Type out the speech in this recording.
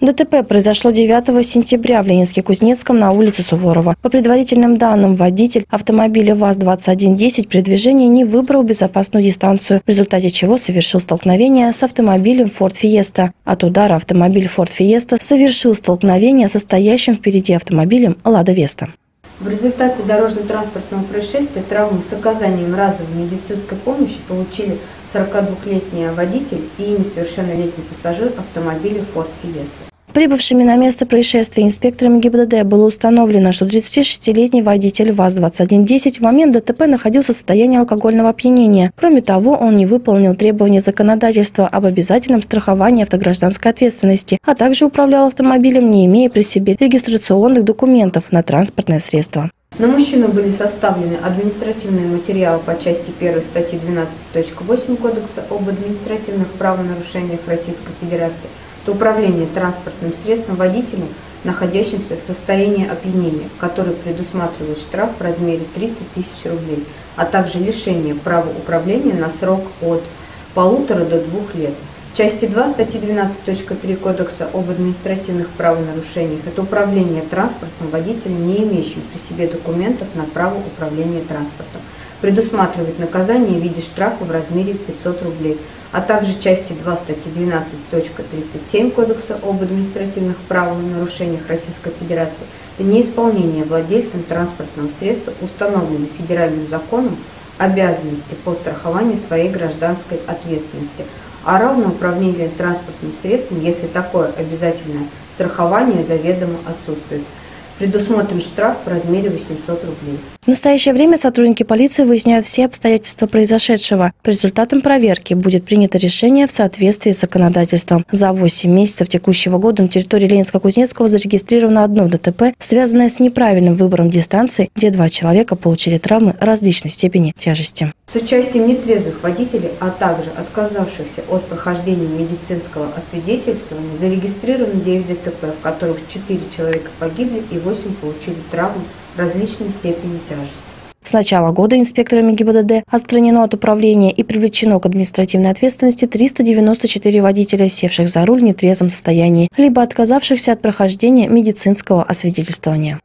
ДТП произошло 9 сентября в Ленинске-Кузнецком на улице Суворова. По предварительным данным, водитель автомобиля ВАЗ-2110 при движении не выбрал безопасную дистанцию, в результате чего совершил столкновение с автомобилем Ford Fiesta. От удара автомобиль Ford Fiesta совершил столкновение с стоящим впереди автомобилем Лада Веста. В результате дорожно-транспортного происшествия травмы с оказанием разовой медицинской помощи получили 42-летний водитель и несовершеннолетний пассажир автомобиля Ford Fiesta. Прибывшими на место происшествия инспекторами ГИБДД было установлено, что 36-летний водитель ВАЗ-2110 в момент ДТП находился в состоянии алкогольного опьянения. Кроме того, он не выполнил требования законодательства об обязательном страховании автогражданской ответственности, а также управлял автомобилем, не имея при себе регистрационных документов на транспортное средство. На мужчину были составлены административные материалы по части 1 статьи 12.8 Кодекса об административных правонарушениях Российской Федерации – то управление транспортным средством водителем, находящимся в состоянии опьянения, который предусматривает штраф в размере 30 тысяч рублей, а также лишение права управления на срок от полутора до двух лет. Части 2 статьи 12.3 Кодекса об административных правонарушениях. Это управление транспортом водителем, не имеющим при себе документов на право управления транспортом. Предусматривает наказание в виде штрафа в размере 500 рублей, а также части 2 статьи 12.37 Кодекса об административных правонарушениях Российской Федерации. Это неисполнение владельцем транспортного средства, установленной федеральным законом, обязанности по страхованию своей гражданской ответственности, а равно управление транспортным средством, если такое обязательное страхование заведомо отсутствует – предусмотрен штраф в размере 800 рублей. В настоящее время сотрудники полиции выясняют все обстоятельства произошедшего. По результатам проверки будет принято решение в соответствии с законодательством. За 8 месяцев текущего года на территории Ленинска-Кузнецкого зарегистрировано одно ДТП, связанное с неправильным выбором дистанции, где два человека получили травмы различной степени тяжести. С участием нетрезвых водителей, а также отказавшихся от прохождения медицинского освидетельствования зарегистрировано 9 ДТП, в которых 4 человека погибли и 8 8 получили травмы различной степени тяжести. С начала года инспекторами ГИБДД отстранено от управления и привлечено к административной ответственности 394 водителя, севших за руль в нетрезвом состоянии, либо отказавшихся от прохождения медицинского освидетельствования.